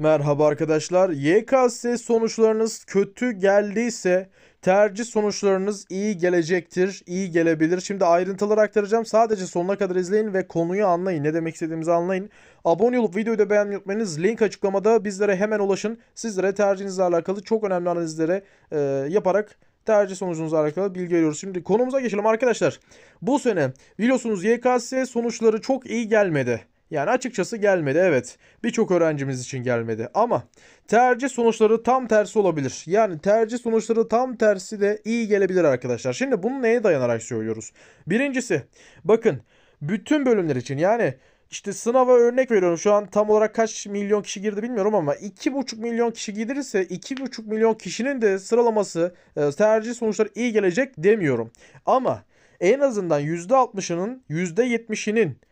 Merhaba arkadaşlar. YKS sonuçlarınız kötü geldiyse tercih sonuçlarınız iyi gelecektir, iyi gelebilir. Şimdi ayrıntıları aktaracağım. Sadece sonuna kadar izleyin ve konuyu anlayın. Ne demek istediğimizi anlayın. Abone olup videoyu da beğenmeyi unutmayınız. Link açıklamada bizlere hemen ulaşın. Sizlere tercihinizle alakalı çok önemli analizleri e, yaparak tercih sonucunuzla alakalı bilgi veriyoruz. Şimdi konumuza geçelim arkadaşlar. Bu sene biliyorsunuz YKS sonuçları çok iyi gelmedi. Yani açıkçası gelmedi evet. Birçok öğrencimiz için gelmedi. Ama tercih sonuçları tam tersi olabilir. Yani tercih sonuçları tam tersi de iyi gelebilir arkadaşlar. Şimdi bunu neye dayanarak söylüyoruz? Birincisi bakın bütün bölümler için yani işte sınava örnek veriyorum. Şu an tam olarak kaç milyon kişi girdi bilmiyorum ama 2,5 milyon kişi girirse 2,5 milyon kişinin de sıralaması e, tercih sonuçları iyi gelecek demiyorum. Ama en azından %60'ının %70'inin e,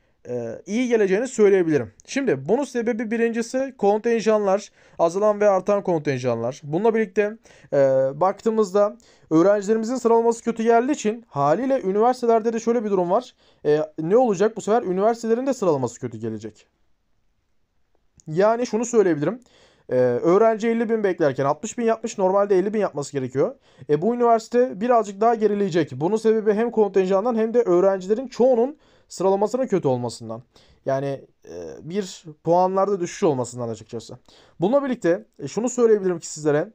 iyi geleceğini söyleyebilirim. Şimdi bunun sebebi birincisi kontenjanlar, azalan ve artan kontenjanlar. Bununla birlikte e, baktığımızda öğrencilerimizin sıralaması kötü geldiği için haliyle üniversitelerde de şöyle bir durum var. E, ne olacak bu sefer? Üniversitelerin de sıralaması kötü gelecek. Yani şunu söyleyebilirim. Ee, öğrenci 50 bin beklerken 60 bin yapmış normalde 50 bin yapması gerekiyor. E, bu üniversite birazcık daha gerileyecek. Bunun sebebi hem kontenjandan hem de öğrencilerin çoğunun sıralamasının kötü olmasından. Yani e, bir puanlarda düşüş olmasından açıkçası. Bununla birlikte e, şunu söyleyebilirim ki sizlere.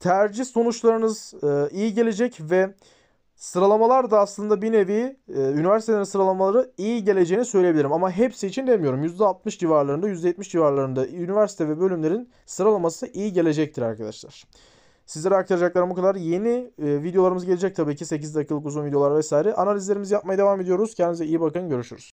Tercih sonuçlarınız e, iyi gelecek ve Sıralamalar da aslında bir nevi üniversitelerin sıralamaları iyi geleceğini söyleyebilirim. Ama hepsi için demiyorum. %60 civarlarında, %70 civarlarında üniversite ve bölümlerin sıralaması iyi gelecektir arkadaşlar. Sizlere aktaracaklarım bu kadar. Yeni e, videolarımız gelecek tabii ki. 8 dakikalık uzun videolar vesaire. Analizlerimizi yapmaya devam ediyoruz. Kendinize iyi bakın. Görüşürüz.